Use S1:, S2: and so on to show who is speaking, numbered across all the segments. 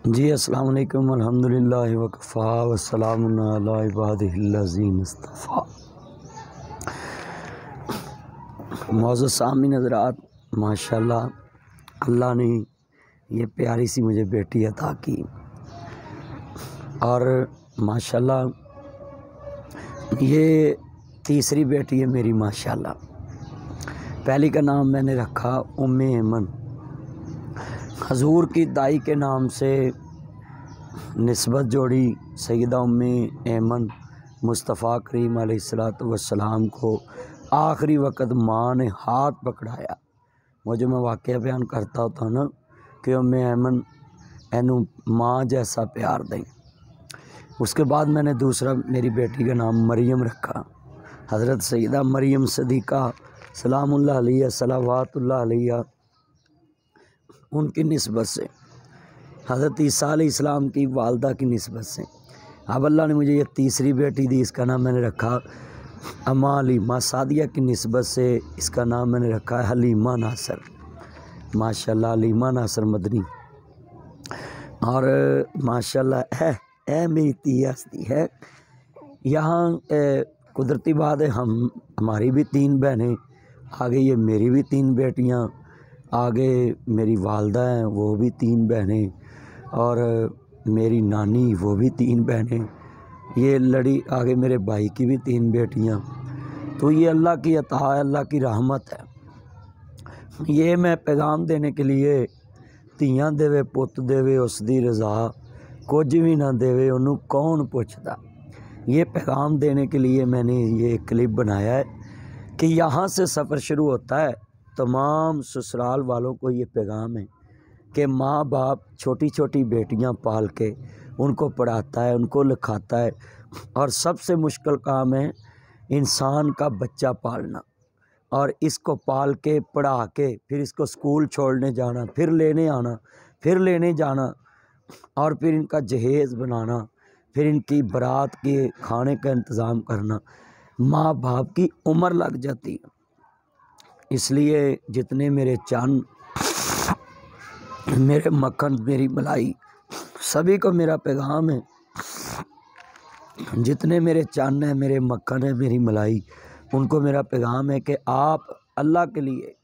S1: जी, अस्सलाम वालेकुम, अल्हम्दुलिल्लाह वकफ़ा वसलाम इस्तफ़ा। मौजूद सामी नज़रात माशाल्लाह, अल्लाह ने ये प्यारी सी मुझे बेटी अता की। और माशाल्लाह, ये तीसरी बेटी है मेरी, माशाल्लाह। पहली का नाम मैंने रखा उम्मे एमन हजूर की दाई के नाम से नस्बत जोड़ी सैदा उम्मी एमन मुस्तफ़ा करीम सलाम को आखिरी वक़्त माँ ने हाथ पकड़ाया। वो जो मैं वाक़ बयान करता होता ना कि उम्मे एमन एनू माँ जैसा प्यार दें। उसके बाद मैंने दूसरा मेरी बेटी का नाम मरियम रखा। हज़रत सैदा मरियम सदीक़ा सलामुल्लाह सलावातुल्लाह उनकी नस्बत से। हज़रत ईसा इस्लाम की वालदा की नस्बत से। अब अल्लाह ने मुझे ये तीसरी बेटी दी, इसका नाम मैंने रखा अमा हलीमा सादिया की नस्बत से, इसका नाम मैंने रखा है हलीमा नासर। माशाल्लाह, हलीमा नासर मदनी। और माशाल्लाह है है मेरी ती हस्ती है। यहाँ कुदरती बात है, हम, हमारी भी तीन बहनें, आगे ये मेरी भी तीन बेटियाँ आगे मेरी वालदा हैं वो भी तीन बहनें और मेरी नानी वो भी तीन बहनें ये लड़ी आगे मेरे भाई की भी तीन बेटियाँ तो ये अल्लाह की अता है अल्लाह की रहमत है ये मैं पैगाम देने के लिए ਧੀਆਂ देवे पुत देवे उसकी रज़ा कुछ भी ना देवे ਉਹਨੂੰ कौन पूछता ये पैगाम देने के लिए मैंने ये क्लिप बनाया है कि यहाँ से सफ़र शुरू होता है तमाम ससुराल वालों को ये पैगाम है कि माँ बाप छोटी छोटी बेटियाँ पाल के उनको पढ़ाता है, उनको लिखाता है और सबसे मुश्किल काम है इंसान का बच्चा पालना और इसको पाल के, पढ़ा के, फिर इसको स्कूल छोड़ने जाना, फिर लेने आना, फिर लेने जाना और फिर इनका जहेज़ बनाना, फिर इनकी बारात के खाने का इंतज़ाम करना। माँ बाप की उम्र लग जाती है। इसलिए जितने मेरे चंद, मेरे मक्खन, मेरी मलाई, सभी को मेरा पैगाम है। जितने मेरे चंद हैं, मेरे मक्खन हैं, मेरी मलाई, उनको मेरा पैगाम है कि आप अल्लाह के लिए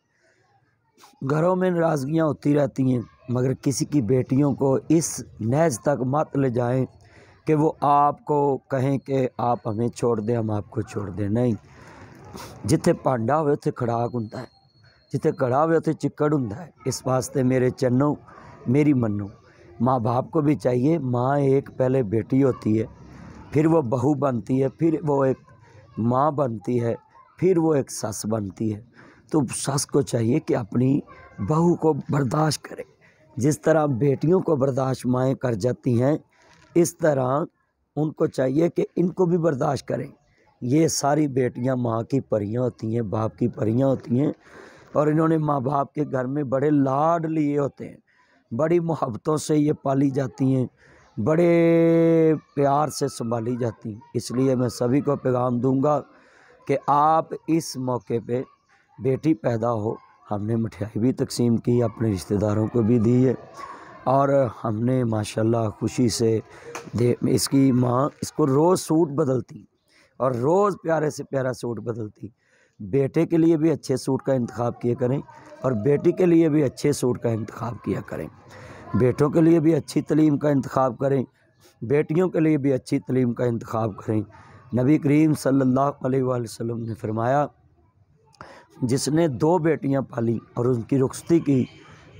S1: घरों में नाराज़गियाँ होती रहती हैं, मगर किसी की बेटियों को इस नहज तक मत ले जाएँ कि वो आपको कहें कि आप हमें छोड़ दें, हम आपको छोड़ दें। नहीं जिथे भांडा हो खड़ाक होंगे जिथे घड़ा हो चिक्कड़ होंगे इस वास्ते मेरे चन्नो मेरी मनो माँ बाप को भी चाहिए, माँ एक पहले बेटी होती है, फिर वो बहू बनती है, फिर वो एक माँ बनती है, फिर वो एक सस बनती है। तो सस को चाहिए कि अपनी बहू को बर्दाश्त करे। जिस तरह बेटियों को बर्दाश्त माएँ कर जाती हैं, इस तरह उनको चाहिए कि इनको भी बर्दाश्त करें। ये सारी बेटियाँ माँ की परियाँ होती हैं, बाप की परियाँ होती हैं और इन्होंने माँ बाप के घर में बड़े लाड लिए होते हैं। बड़ी मोहब्बतों से ये पाली जाती हैं, बड़े प्यार से संभाली जाती हैं। इसलिए मैं सभी को पैगाम दूँगा कि आप इस मौके पे बेटी पैदा हो। हमने मिठाई भी तकसीम की, अपने रिश्तेदारों को भी दी है और हमने माशाल्लाह खुशी से दे, इसकी माँ, इसको रोज़ सूट बदलती और रोज़ प्यारे से प्यारा सूट बदलती। बेटे के लिए भी अच्छे सूट का इंतखब किया करें और बेटी के लिए भी अच्छे सूट का इंतखब किया करें। बेटों के लिए भी अच्छी तलीम का इंतखब करें। बेटियों के लिए भी अच्छी तलीम का इंतखब करें। नबी करीम वसल्लम ने फरमाया, जिसने दो बेटियाँ पाली और उनकी रुखसती की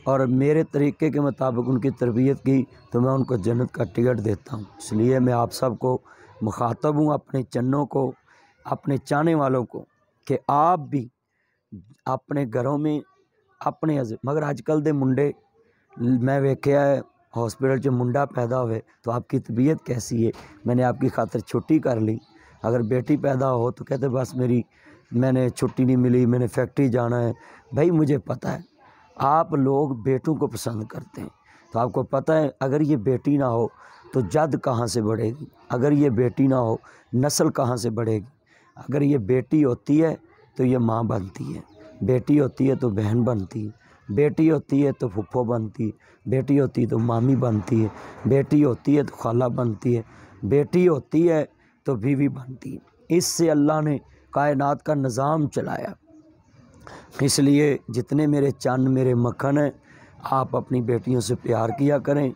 S1: और मेरे तरीके के मुताबिक उनकी तरबियत की तो मैं उनको जन्नत का टिकट देता हूँ। इसलिए मैं आप सबको मुखातब हूँ अपने चन्नों को, अपने चाहने वालों को कि आप भी अपने घरों में, अपने मगर अजकल के मुंडे, मैं वेख्या है, हॉस्पिटल च मुंडा पैदा हुए तो आपकी तबीयत कैसी है? मैंने आपकी खातर छुट्टी कर ली। अगर बेटी पैदा हो तो कहते बस मेरी, मैंने छुट्टी नहीं मिली, मैंने फैक्ट्री जाना है। भाई मुझे पता है, आप लोग बेटों को पसंद करते हैं। तो आपको पता है, अगर ये बेटी ना हो तो जद कहाँ से बढ़ेगी? अगर ये बेटी ना हो, नस्ल कहाँ से बढ़ेगी? अगर ये बेटी होती है तो ये माँ बनती है। बेटी होती है तो बहन बनती है। बेटी होती है तो फुफ्फो बनती है। बेटी होती है तो मामी बनती है। बेटी होती है तो खाला बनती है। बेटी होती है तो बीवी बनती है। इससे अल्लाह ने कायनात का निज़ाम चलाया। इसलिए जितने मेरे चंद, मेरे मक्खन हैं आप अपनी बेटियों से प्यार किया करें।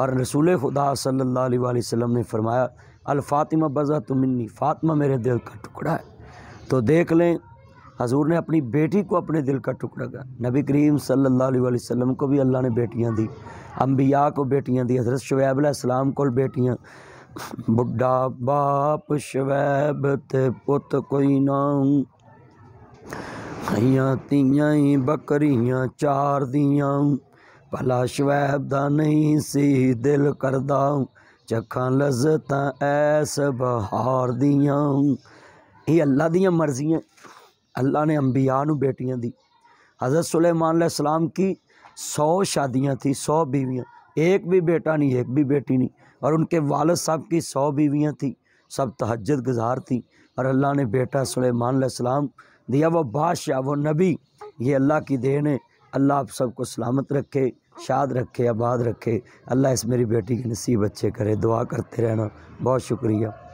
S1: और रसूल खुदा अलैहि वसल्लम ने फरमाया, अल फ़ातिमा बज़ा तुमिन्नी फ़ातिमा मेरे दिल का टुकड़ा है। तो देख लें, हजूर ने अपनी बेटी को अपने दिल का टुकड़ा का नबी करीम सल्लल्लाहु अलैहि वसल्लम को भी अल्लाह ने बेटियाँ दी। अम्बिया को बेटियाँ दी, हज़रत शुएब सलाम को बेटियाँ। बुढ़ा बाप, शवैब ते पुत कोई ना खइयाँ तियाँ बकरियाँ चार दियाँ भला शवैब दा नहीं सी दिल करदा चखा लजत ऐस बहार दियाँ अल्लाह दियाँ मर्जियाँ अल्लाह ने अम्बिया बेटियाँ दी हज़रत सुलेमान सलाम की सौ शादियाँ थी सौ बीवियाँ एक भी बेटा नहीं एक भी बेटी नहीं और उनके वालद साहब की सौ बीवियाँ थी सब तहजद गुजार थी और अल्लाह ने बेटा सुलेमान सलाम दिया वो बादशाह, वो नबी, ये अल्लाह की देन है। अल्लाह आप सबको सलामत रखे, शाद रखे, आबाद रखे। अल्लाह इस मेरी बेटी के नसीब अच्छे करे, दुआ करते रहना। बहुत शुक्रिया।